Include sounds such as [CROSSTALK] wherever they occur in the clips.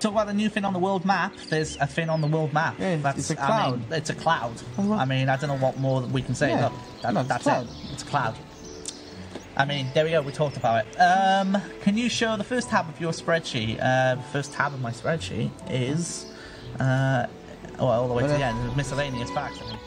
talk about the new thing on the world map. There's a thing on the world map. Yeah, it's a cloud. mean, it's a cloud. I mean, I don't know what more we can say. Yeah. Look, that, No, that's cloud. it. It's a cloud. I mean, there we go. We talked about it. Um, can you show the first tab of your spreadsheet? Uh, the first tab of my spreadsheet is, uh, oh, all the way to the end. Miscellaneous facts. I mean.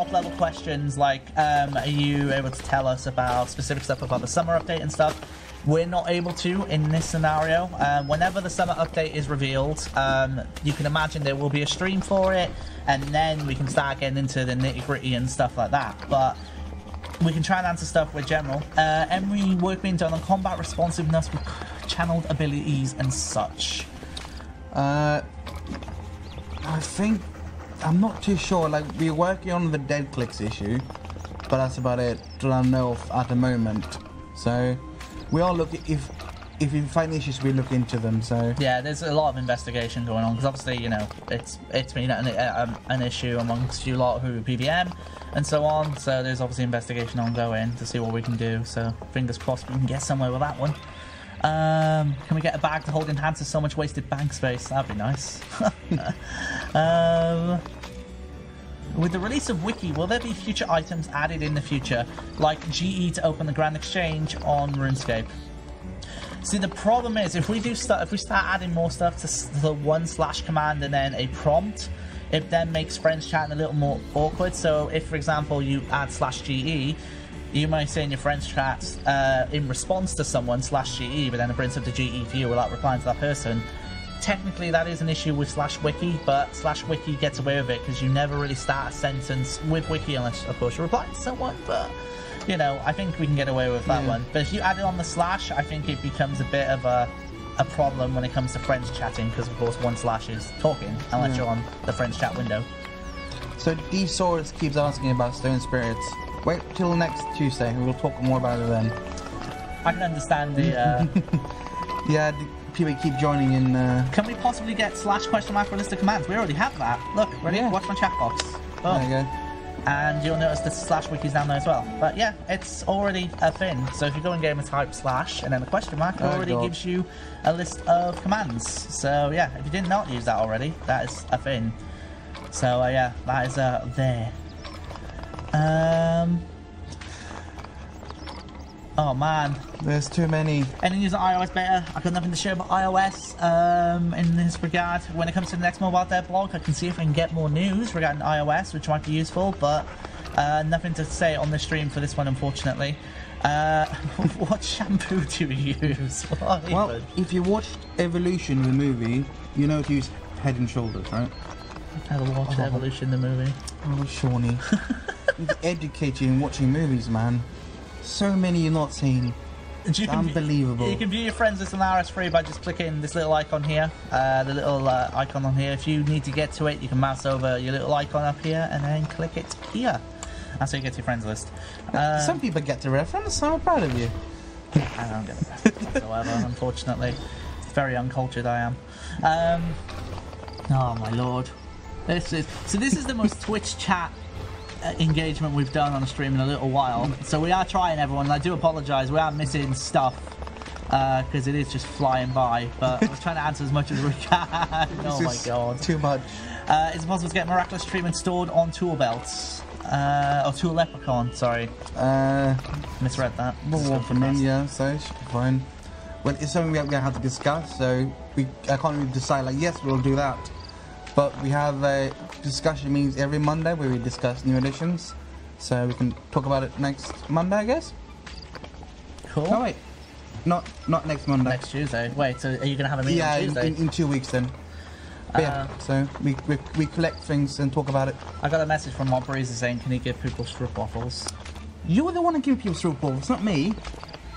Top level questions, like, um, are you able to tell us about specific stuff about the summer update and stuff? We're not able to in this scenario. Um, whenever the summer update is revealed, um, you can imagine there will be a stream for it, and then we can start getting into the nitty gritty and stuff like that. But we can try and answer stuff with general. Uh, Emery work being done on combat responsiveness with channeled abilities and such. Uh, I think I'm not too sure. Like we're working on the dead clicks issue, but that's about it that I know of at the moment. So we are looking if if we find issues, we look into them. So Yeah, there's a lot of investigation going on because obviously, you know, it's it's been an, um, an issue amongst you lot who PVM and so on. So there's obviously investigation ongoing to see what we can do. So fingers crossed we can get somewhere with that one. Um, can we get a bag to hold enhances so much wasted bank space? That'd be nice. [LAUGHS] um, with the release of Wiki, will there be future items added in the future, like GE to open the Grand Exchange on RuneScape? See, the problem is if we do start, if we start adding more stuff to the one slash command and then a prompt, it then makes friends chatting a little more awkward. So, if for example you add slash GE, you might say in your friends chat uh, in response to someone slash GE, but then it brings up the GE view without replying to that person. Technically, that is an issue with slash wiki, but slash wiki gets away with it because you never really start a sentence with wiki unless, of course, you reply to someone. But you know, I think we can get away with that Yeah. one. But if you add it on the slash, I think it becomes a bit of a a problem when it comes to friends chatting because, of course, one slash is talking unless Yeah. you're on the friends chat window. so D Source keeps asking about stone spirits. Wait till next Tuesday, and we'll talk more about it then. I can understand the. Uh, [LAUGHS] Yeah, the people keep joining in. Uh, can we possibly get slash question mark for a list of commands? We already have that. Look, ready? Yeah. Watch my chat box. there you go. and you'll notice the slash wiki's down there as well. But yeah, it's already a thing. So if you go in game and type slash and then a question mark, it Oh, already God. gives you a list of commands. So yeah, if you did not use that already, that is a thing. So uh, yeah, that is uh, there. Um. Oh man, There's too many. any news on iOS beta? I've got nothing to share about iOS um, in this regard. When it comes to the next mobile dev blog, I can see if I can get more news regarding iOS, which might be useful, but uh, nothing to say on the stream for this one, unfortunately. Uh, [LAUGHS] what shampoo do you use? [LAUGHS] Well, even? if you watched Evolution, the movie, you know to use Head and Shoulders, right? I watched Oh. Evolution, the movie. Oh, Shauny. to [LAUGHS] educate you in watching movies, man. So many you're not seeing. You can- Unbelievable. You can view your friends list on RS3 by just clicking this little icon here, uh, the little uh, icon on here. If you need to get to it, you can mouse over your little icon up here and then click it here. That's how you get to your friends list. Uh, Some people get the reference. I'm proud of you. I don't get the reference whatsoever, [LAUGHS] unfortunately. Very uncultured I am. Um, oh my lord. This is so. This is the most [LAUGHS] Twitch chat uh, engagement we've done on a stream in a little while. So we are trying, everyone. and I do apologise. We are missing stuff because it is just flying by. But we're trying to answer as much as we can. [LAUGHS] oh my god. Too much. Uh, is it possible to get miraculous treatment stored on tool belts? Uh, or tool leprechaun? Sorry, Uh, misread that. we'll walk from. India, so should be fine. Well, it's something we're gonna have to discuss. So we, I can't really decide. Like, yes, we'll do that. But we have a discussion meetings every Monday where we discuss new editions. So we can talk about it next Monday, I guess. Cool. No, wait, not not next Monday. Next Tuesday. Wait, so are you going to have a meeting yeah, on in, Tuesday? in, in two weeks then. But yeah, Uh, so we, we we collect things and talk about it. I got a message from Mob Breezer saying, can he give people stroop waffles? You're the one that gives people through balls, not me.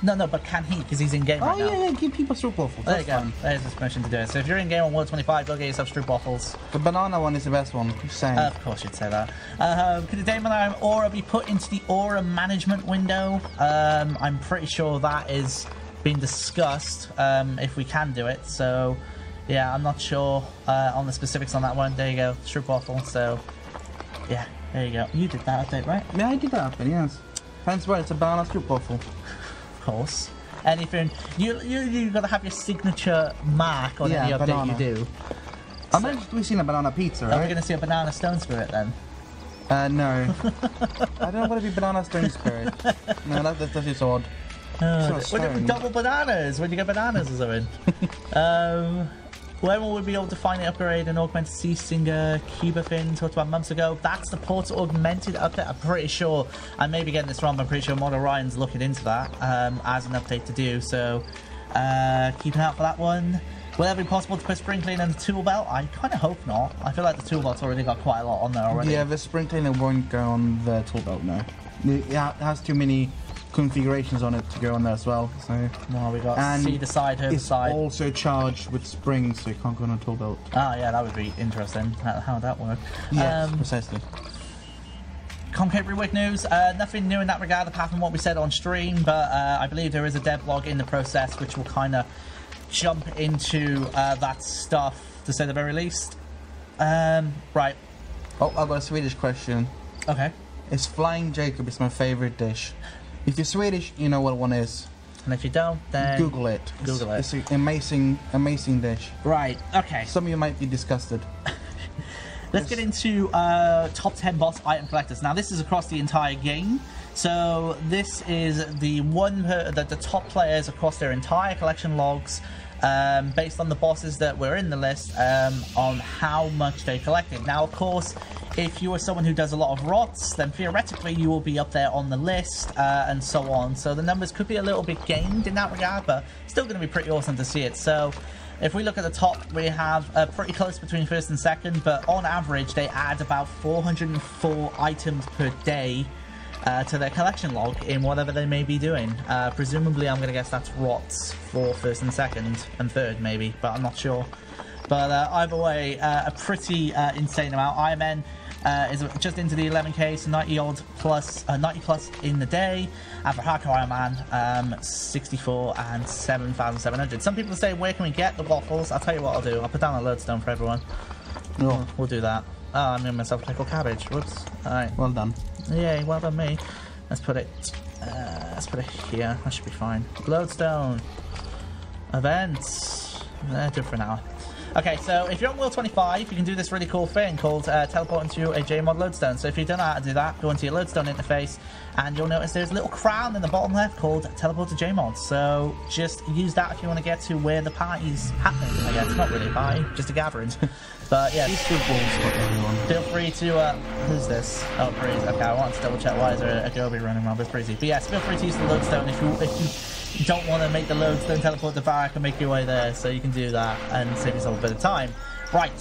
No, no, but can he? Because he's in game Oh right now. yeah, yeah, give people stroop waffles. There you go. fine. There's this permission to do it. So if you're in game on World 25, go get yourself Stroop Waffles. The banana one is the best one. Just saying. Of course you'd say that. Um, could the Demonhorn Aura be put into the Aura management window? Um, I'm pretty sure that is being discussed um, if we can do it. So, yeah, I'm not sure uh, on the specifics on that one. There you go, Stroop Waffle. So, yeah, there you go. You did that update, right? yeah, I did that happen. Yes. Hence why it's a banana stroop waffle. Course. Anything you you you got to have your signature mark on Yeah, any update banana. you do. I managed we've seen a banana pizza, Are we going to see a banana stone spirit then? Uh, no. I don't want to be banana stone spirit. No, that, that's just odd. Uh, [LAUGHS] It's not when stone. double bananas when you get bananas or something. [LAUGHS] um, when will we be able to finally upgrade an augmented Seasinger Cuba fin talked about months ago? That's the port augmented update. I'm pretty sure I may be getting this wrong. but I'm pretty sure Model Ryan's looking into that um, as an update to do. So uh, keep an eye out for that one. Will it be possible to put sprinkling in the tool belt? I kind of hope not. I feel like the tool belt's already got quite a lot on there already. Yeah, the sprinkler won't go on the tool belt now. It has too many configurations on it to go on there as well. So Well, we got And seed aside, herb it's aside. also charged with springs, so it can't go on a tool belt. Oh yeah, that would be interesting. How, how would that work? Yes, Um, precisely. Concrete Rework news. Uh, nothing new in that regard apart from what we said on stream, but uh, I believe there is a devlog in the process which will kind of jump into uh, that stuff to say the very least. Um, right. Oh, I've got a Swedish question. Okay. It's Flying Jacob. It's my favorite dish. If you're Swedish, you know what one is. And if you don't, then Google it. Google it. It's an amazing, amazing dish. Right. Okay. Some of you might be disgusted. [LAUGHS] Let's get into uh, top 10 boss item collectors. Now, this is across the entire game. So, this is the one per, the, the top players across their entire collection logs, um, based on the bosses that were in the list, um, on how much they collected. Now, of course, if you are someone who does a lot of rots, then theoretically you will be up there on the list, uh, and so on. So, the numbers could be a little bit gained in that regard, but still going to be pretty awesome to see it. So, if we look at the top, we have uh, pretty close between first and second, but on average, they add about 404 items per day uh, to their collection log in whatever they may be doing. Uh, presumably, I'm going to guess that's rots for first and second and third, maybe, but I'm not sure. But uh, either way, uh, a pretty uh, insane amount. Man uh, is just into the 11k, so 90 odd plus, uh, 90 plus in the day. And for Hardcore Iron Man, um, 64 and 7,700. Some people say, where can we get the waffles? I'll tell you what I'll do. I'll put down a lodestone for everyone. Oh, We'll do that. Oh, I made myself pickled cabbage. Whoops. Alright. well done. Yay, well done me. Let's put it. Uh, let's put it here. That should be fine. Lodestone. Events. Do it for hour. Okay, so if you're on World 25, you can do this really cool thing called uh, teleporting to a JMod Lodestone. So if you don't know how to do that, go into your Lodestone interface and you'll notice there's a little crown in the bottom left called Teleport to JMod. So just use that if you want to get to where the party's happening, I guess. Not really a party, just a gathering. [LAUGHS] but yeah, These two balls for everyone. Feel free to, uh, who's this? Oh, Breeze. Okay, I want to double check why is there a Goebie running around. It's Breezy. But yes, feel free to use the lodestone if you, if you don't want to make the lodestone teleport to Varrock and make your way there, so you can do that and save yourself a bit of time. Right,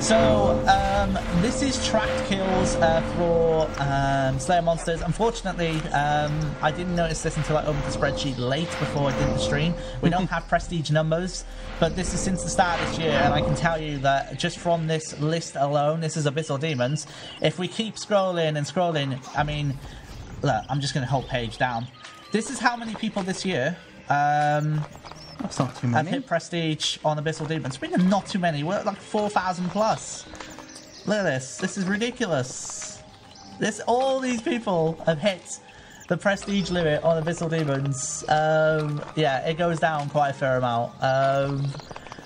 so um, this is tracked kills uh, for um, Slayer monsters. Unfortunately, um, I didn't notice this until I opened the spreadsheet late before I did the stream. We don't [LAUGHS] have prestige numbers, but this is since the start of this year, and I can tell you that just from this list alone, this is Abyssal Demons. If we keep scrolling and scrolling, I mean, look, I'm just going to hold page down. This is how many people this year um, That's not too have hit prestige on Abyssal Demons. Really not too many. We're at like 4,000 plus. Look at this. This is ridiculous. This all these people have hit the prestige limit on Abyssal Demons. Um, yeah, it goes down quite a fair amount. Um,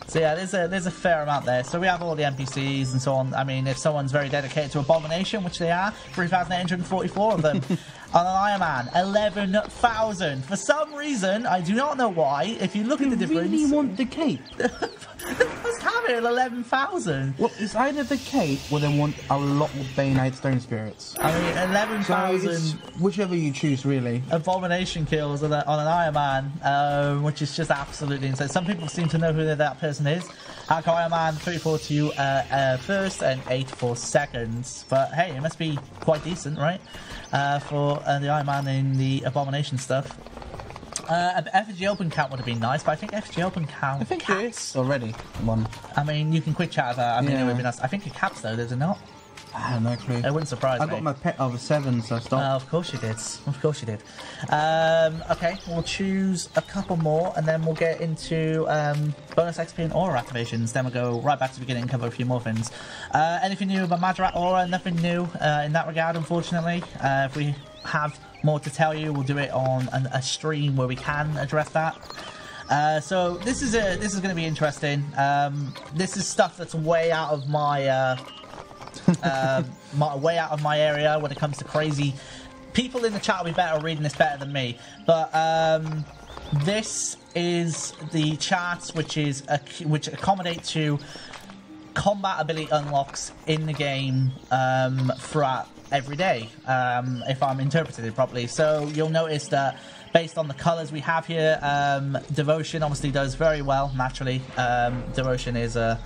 so yeah, there's a there's a fair amount there. So we have all the NPCs and so on. I mean, if someone's very dedicated to Abomination, which they are, 3,844 of them. [LAUGHS] on an Iron Man, 11,000. For some reason, I do not know why. If you look at the difference, really want the cape? [LAUGHS] it at 11,000. Well, it's either the cape or they want a lot of Bay Stone Spirits. I mean, 11,000 it's whichever you choose, really. abomination kills on, a, on an Iron Man, um, which is just absolutely insane. Some people seem to know who that person is. Hardcore Iron Man, 342 uh, uh, first and 8 for seconds. But hey, it must be quite decent, right? Uh, for uh, the Iron Man in the abomination stuff. Uh, an effigy open count would have been nice, but I think effigy open count. I think caps. it is already one. I mean, you can quick chat that. I mean, it would be nice. I think it caps though, does it not? I have no clue. It wouldn't surprise I me. got my pet of seven, so stop. Uh, of course you did. Of course you did. Um, okay, we'll choose a couple more, and then we'll get into um, bonus XP and aura activations. Then we'll go right back to the beginning and cover a few more things. Uh, anything new about Mahjarrat Aura? Nothing new uh, in that regard, unfortunately. Uh, if we have more to tell you, we'll do it on an, a stream where we can address that. Uh, so this is a this is going to be interesting. Um, this is stuff that's way out of my uh, [LAUGHS] um, my, way out of my area when it comes to crazy. People in the chat will be better reading this better than me, but um, this is the charts which is a, which accommodate to combat ability unlocks in the game um, throughout every day, um, if I'm interpreting it properly. So you'll notice that based on the colors we have here, um, Devotion obviously does very well naturally. Um, Devotion is a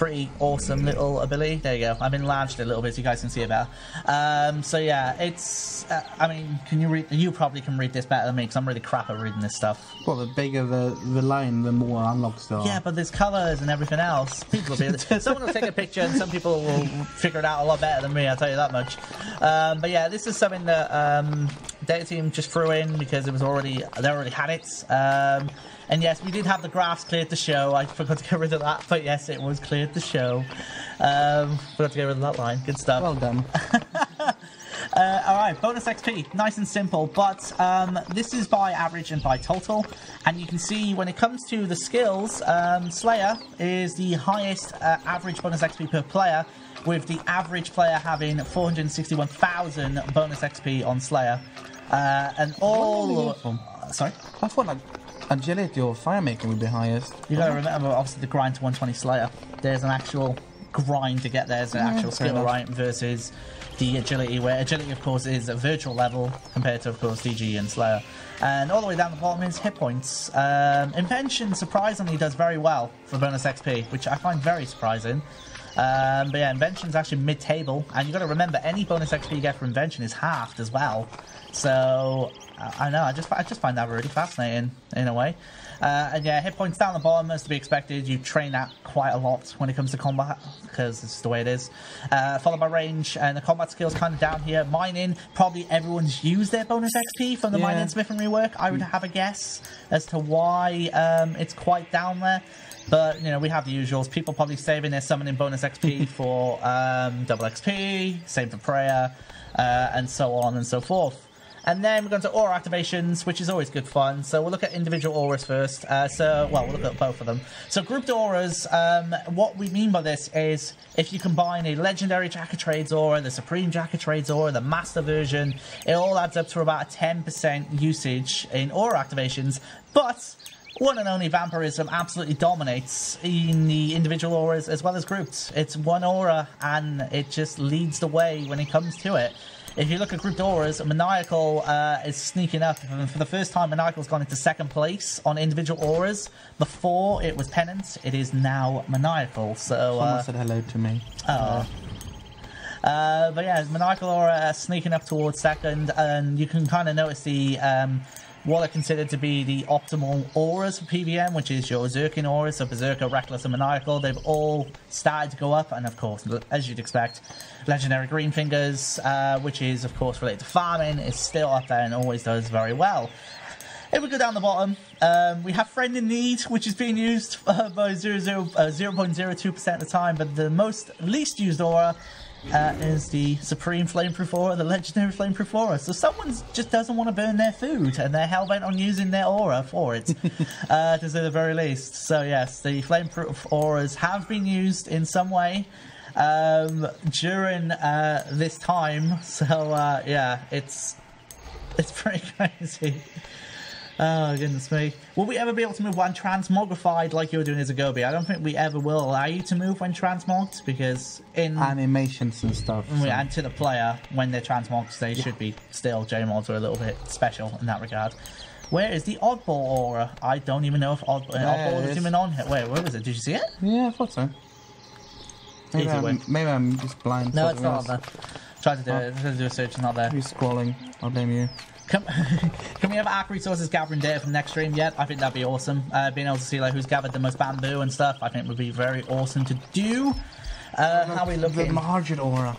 pretty awesome little ability. There you go. I've enlarged it a little bit so you guys can see it better. Um, so yeah, it's. Uh, I mean, can you read? You probably can read this better than me because I'm really crap at reading this stuff. Well, the bigger the, the line, the more unlocks there are. Yeah, but there's colours and everything else. People will be [LAUGHS] someone will take a picture, and some people will figure it out a lot better than me. I'll tell you that much. Um, but yeah, this is something that um, data team just threw in because it was already they already had it. Um, and yes, we did have the graphs cleared to show. I forgot to get rid of that, but yes, it was cleared to show. Um, forgot to get rid of that line. Good stuff. Well done. [LAUGHS] Uh, all right, bonus XP, nice and simple, but um, this is by average and by total. And you can see when it comes to the skills, um, Slayer is the highest uh, average bonus XP per player, with the average player having 461,000 bonus XP on Slayer. Uh, and all. Uh, sorry? I thought like agility or fire making would be highest. You gotta remember, obviously, the grind to 120 Slayer. There's an actual grind to get there, there's an actual skill, right? Versus the agility, where agility, of course, is a virtual level compared to, of course, DG and Slayer. And all the way down the bottom is hit points. Um, Invention, surprisingly, does very well for bonus XP, which I find very surprising. Um, but yeah, Invention's actually mid-table, and you've got to remember any bonus XP you get from Invention is halved as well. So I I know, I just I just find that really fascinating in a way. Uh, and yeah, hit points down the bottom as to be expected. You train that quite a lot when it comes to combat because it's the way it is. Uh, followed by range and the combat skills kind of down here. Mining, probably everyone's used their bonus XP from the Yeah. mining smith and rework. I would have a guess as to why um, it's quite down there. But you know, we have the usuals. People probably saving their summoning bonus XP [LAUGHS] for um, double XP, same for prayer, uh, and so on and so forth. And then we're going to aura activations, which is always good fun. So we'll look at individual auras first. Uh, so, well, we'll look at both of them. So grouped auras, um, what we mean by this is if you combine a legendary Jack of Trades aura, the Supreme Jack of Trades aura, the Master version, it all adds up to about 10% usage in aura activations. But one and only vampirism absolutely dominates in the individual auras as well as groups. It's one aura and it just leads the way when it comes to it. If you look at grouped auras, Maniacal uh, is sneaking up. For the first time, Maniacal's gone into second place on individual auras. Before it was Penance, it is now Maniacal. So, Someone uh, said hello to me. Oh. Uh, but yeah, Maniacal Aura uh, sneaking up towards second, and you can kind of notice the um, what are considered to be the optimal auras for PVM, which is your Zerkin auras, so Berserker, Reckless, and Maniacal. They've all started to go up, and of course, as you'd expect, Legendary Green Fingers, uh, which is of course related to farming, is still up there and always does very well. If we go down the bottom, um, we have Friend in Need, which is being used uh, by 0, 0, uh, 0.02% of the time, but the most least used aura uh, is the Supreme Flameproof Aura, the Legendary Flameproof Aura. So someone just doesn't want to burn their food, and they're hell-bent on using their aura for it, [LAUGHS] uh, to say the very least. So yes, the Flameproof Auras have been used in some way um, during uh, this time. So uh, yeah, it's it's pretty [LAUGHS] crazy. Oh goodness me! Will we ever be able to move when transmogrified like you were doing as a Goebie? I don't think we ever will allow you to move when transmogged because in Animations and stuff. so- and to the player when they're transmogged, they should be still JMods are a little bit special in that regard. Where is the oddball aura? I don't even know if odd, uh, oddball it is even on here. Wait, where was it? Did you see it? Yeah, I thought so. Maybe, I'm, maybe I'm just blind. No, it's not on there. Tried to do it. Tried to do a search. It's not there. Who's scrolling? I'll blame you. Can, [LAUGHS] can we have Arc Resources gathering data from next stream yet? I think that'd be awesome. Uh, being able to see like who's gathered the most bamboo and stuff, I think would be very awesome to do. Uh, how we The looking? Mahjarrat aura.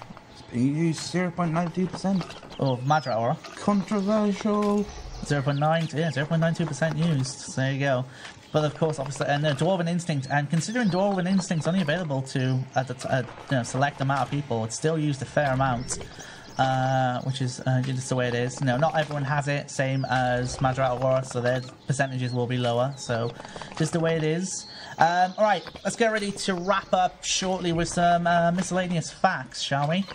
You use 0.92%. Oh, Mahjarrat Aura. Controversial. 0.9, yeah, 0.92% used. So there you go. But of course, obviously, and uh, Dwarven Instinct, and considering Dwarven Instinct's only available to uh, uh, you know, select amount of people, it's still used a fair amount. Uh, which is uh, just the way it is. No, not everyone has it, same as Mahjarrat Aurora, so their percentages will be lower. So, just the way it is. Um, all right, let's get ready to wrap up shortly with some uh, miscellaneous facts, shall we?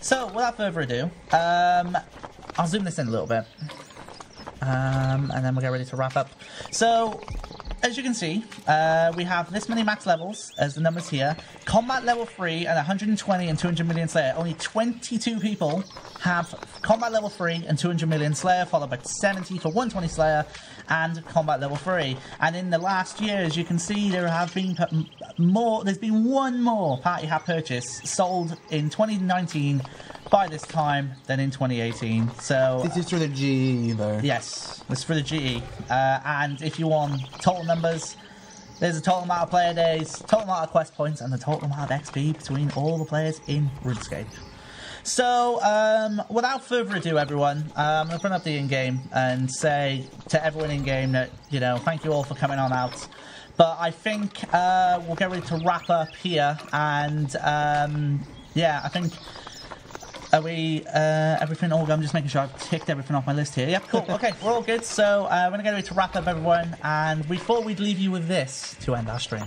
So, without further ado, um, I'll zoom this in a little bit. Um, and then we'll get ready to wrap up. So, as you can see, uh, we have this many max levels as the numbers here. Combat level 3 and 120 and 200 million Slayer. Only 22 people have combat level 3 and 200 million Slayer, followed by 70 for 120 Slayer and combat level 3. And in the last year, as you can see, there have been more, there's been one more party hat purchase sold in 2019 by this time than in 2018. So This is for the GE though. Yes, this is for the GE. Uh, and if you want total numbers, there's a total amount of player days, total amount of quest points, and the total amount of XP between all the players in RuneScape. So, um, without further ado, everyone, uh, I'm going to bring up the in-game and say to everyone in-game that, you know, thank you all for coming on out. But I think uh, we'll get ready to wrap up here. And, um, yeah, I think... Are we, uh, everything all good? I'm just making sure I've ticked everything off my list here. Yep, cool. Okay, we're all good. So, uh, we're going to get ready to wrap up, everyone. And we thought we'd leave you with this to end our stream.